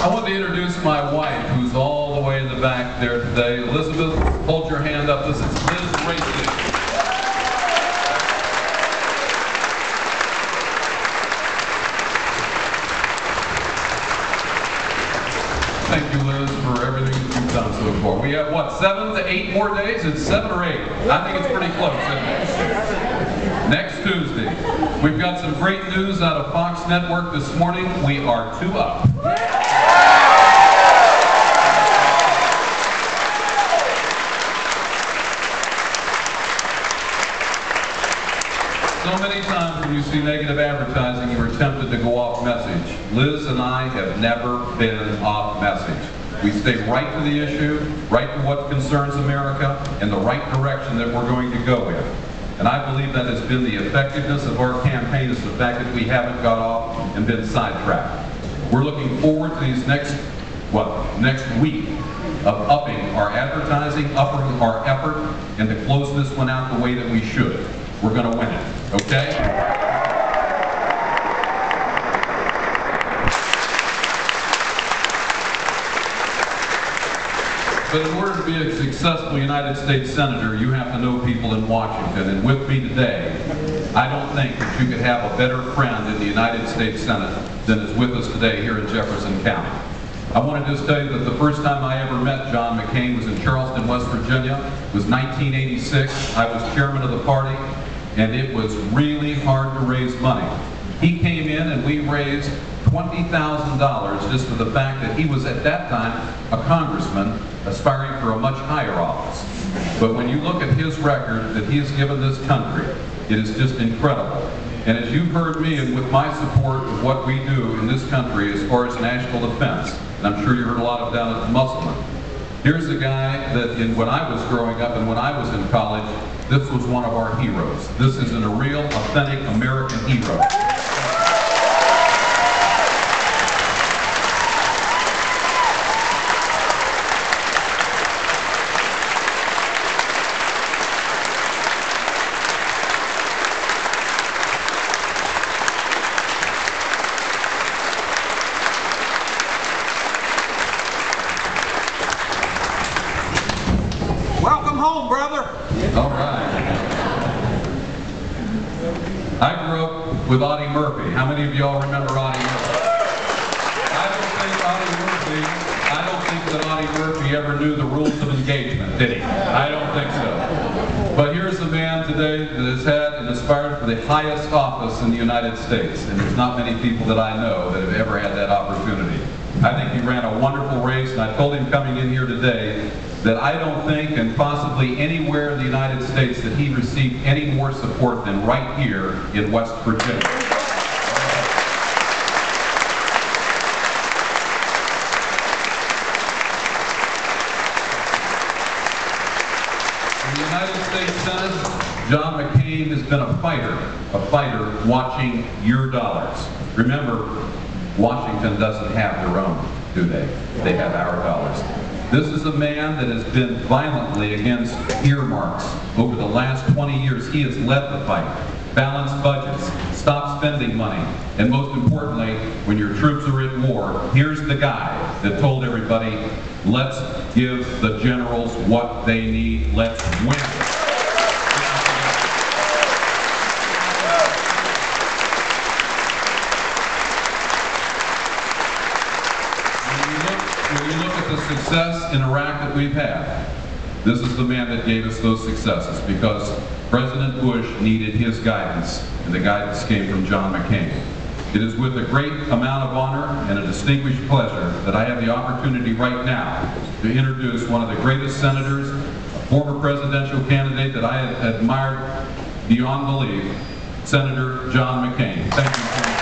I want to introduce my wife, who's all the way in the back there today. Elizabeth, hold your hand up. This is Liz Raese. Thank you, Liz, for everything that you've done so far. We have, what, seven to eight more days? It's seven or eight. I think it's pretty close? Next Tuesday. We've got some great news out of Fox Network this morning. We are two up. So many times when you see negative advertising, you are tempted to go off message. Liz and I have never been off message. We stay right to the issue, right to what concerns America, and the right direction that we're going to go in. And I believe that has been the effectiveness of our campaign is the fact that we haven't got off and been sidetracked. We're looking forward to these next, what, next week of upping our advertising, upping our effort, and to close this one out the way that we should. We're going to win it, okay? But in order to be a successful United States Senator, you have to know people in Washington. And with me today, I don't think that you could have a better friend in the United States Senate than is with us today here in Jefferson County. I want to just tell you that the first time I ever met John McCain was in Charleston, West Virginia. It was 1986. I was chairman of the party, and it was really hard to raise money. He came in and we raised $20,000 just for the fact that he was at that time a congressman aspiring for a much higher office. But when you look at his record that he has given this country, it is just incredible. And as you've heard me, and with my support of what we do in this country as far as national defense, and I'm sure you heard a lot of down at the Musselman, here's a guy that in, when I was growing up and when I was in college, this was one of our heroes. This is a real, authentic American hero. Welcome home, brother. All right. I grew up with Audie Murphy. How many of y'all remember Audie Murphy? I don't think Audie Murphy, I don't think that Audie Murphy ever knew the rules of engagement, did he? I don't think so. But here's a man today that has had and aspired for the highest office in the United States. And there's not many people that I know that have ever had that opportunity. I think he ran a wonderful race, and I told him coming in here today that I don't think, and possibly anywhere in the United States, that he received any more support than right here in West Virginia. In the United States Senate, John McCain has been a fighter, a fighter watching your dollars. Remember, Washington doesn't have their own, do they? They have our dollars. This is a man that has been violently against earmarks. Over the last 20 years, he has led the fight. Balanced budgets, stop spending money, and most importantly, when your troops are in war, here's the guy that told everybody, let's give the generals what they need, let's win. When you look, when you look at the success in Iraq that we've had, this is the man that gave us those successes because President Bush needed his guidance, and the guidance came from John McCain. It is with a great amount of honor and a distinguished pleasure that I have the opportunity right now to introduce one of the greatest senators, a former presidential candidate that I have admired beyond belief, Senator John McCain. Thank you.